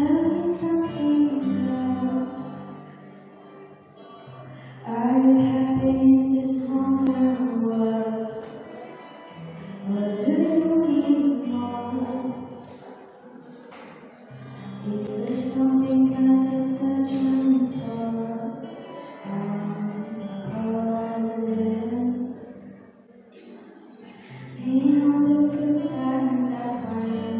In all the good times, I find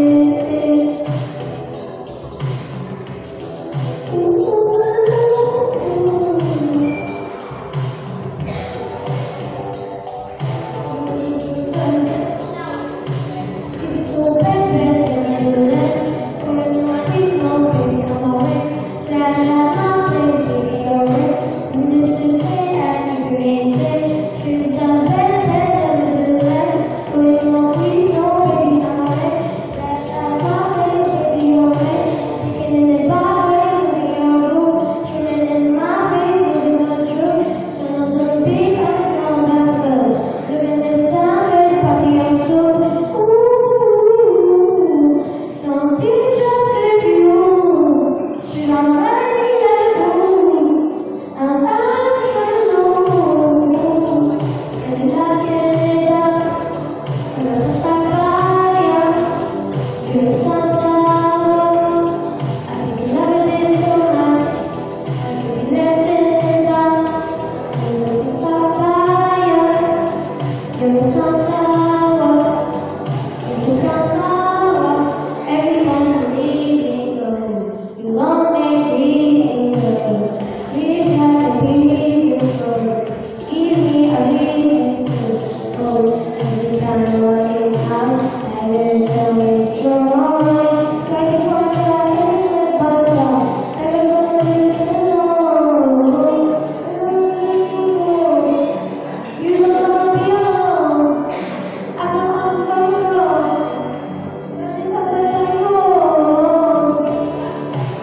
Música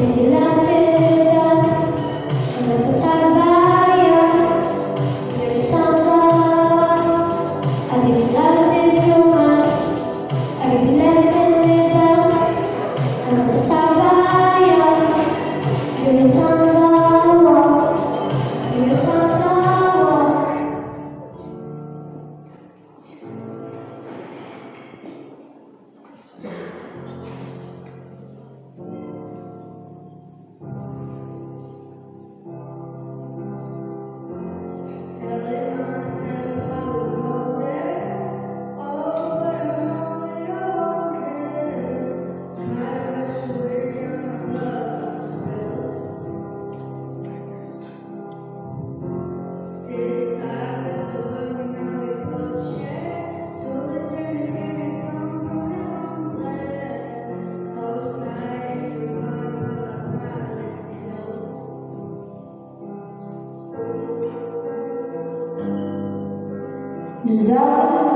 Did you love it. Just dollars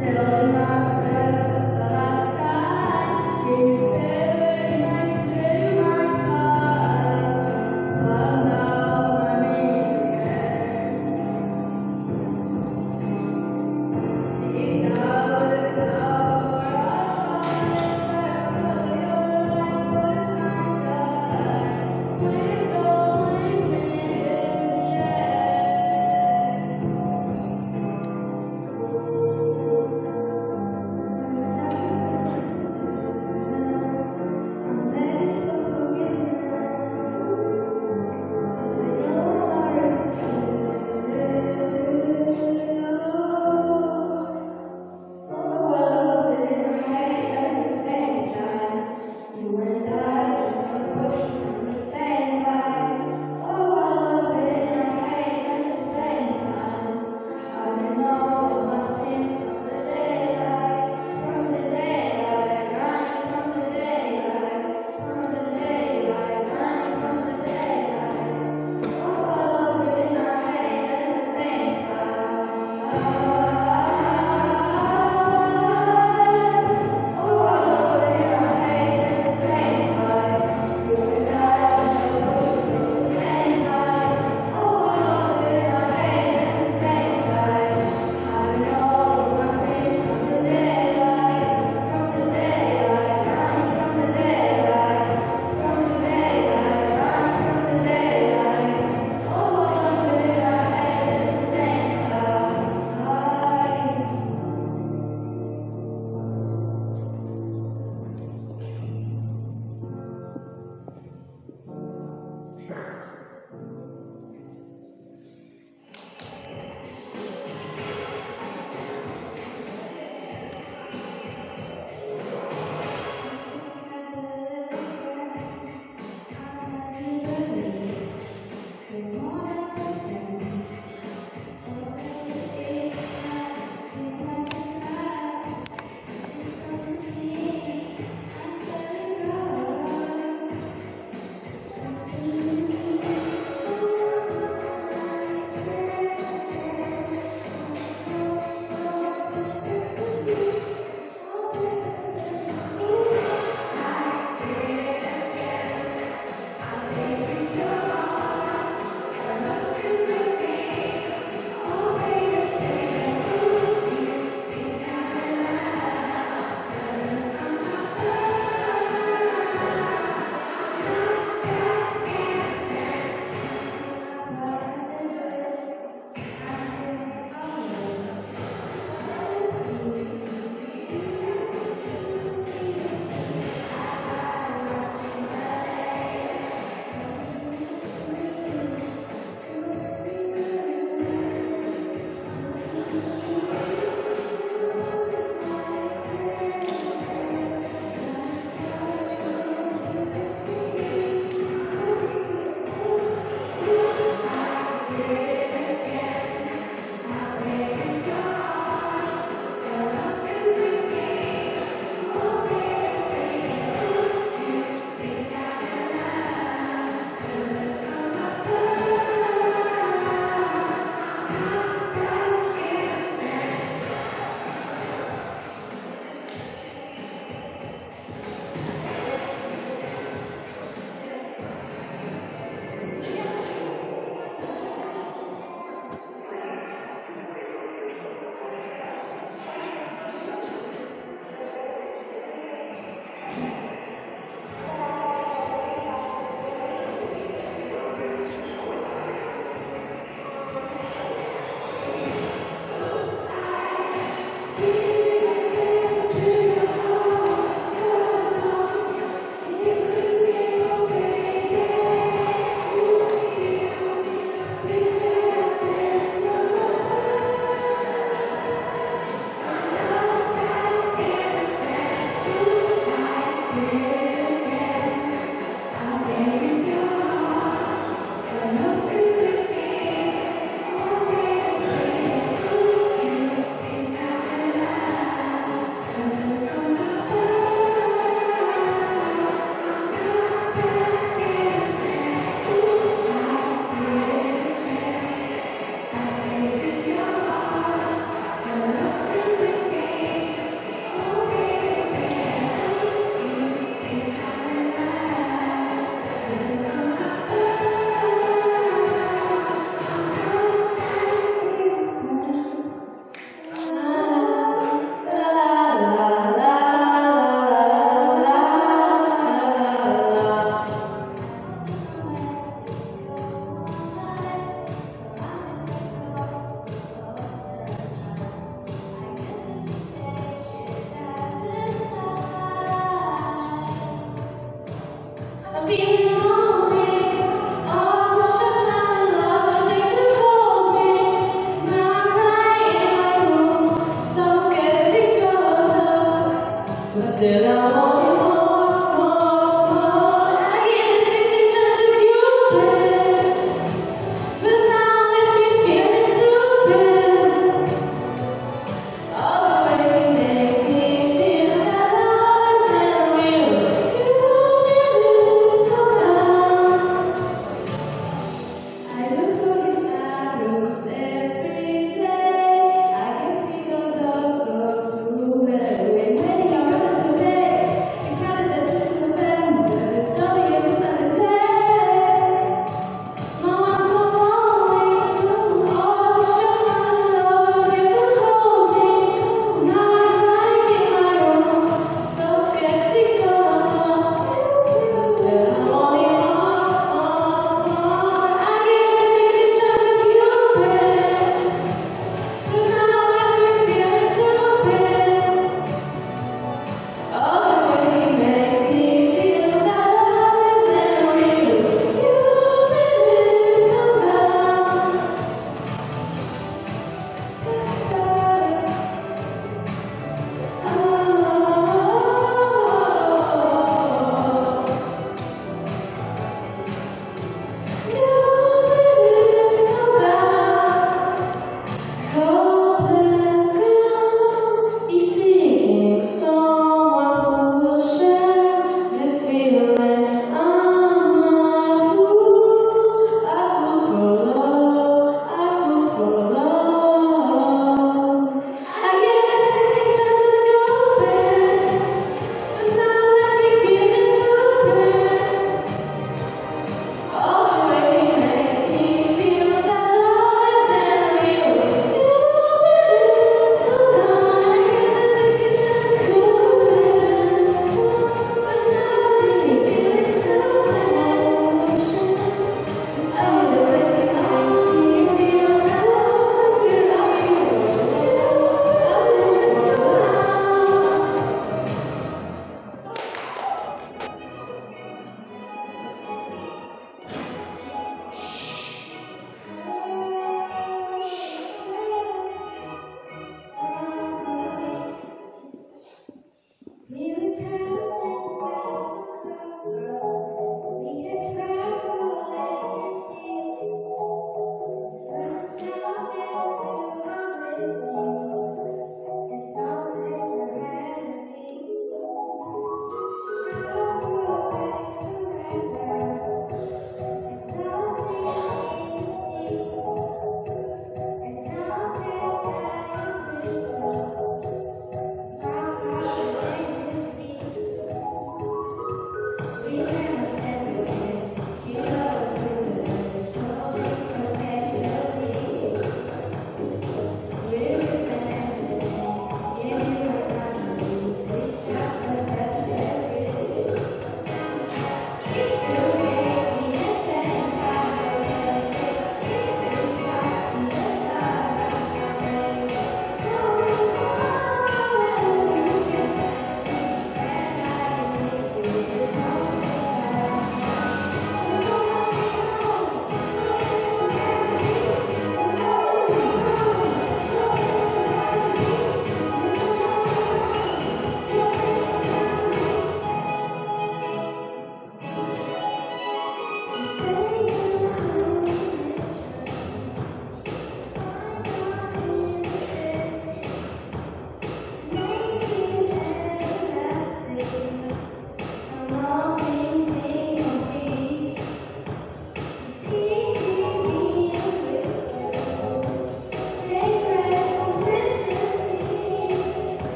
Te lo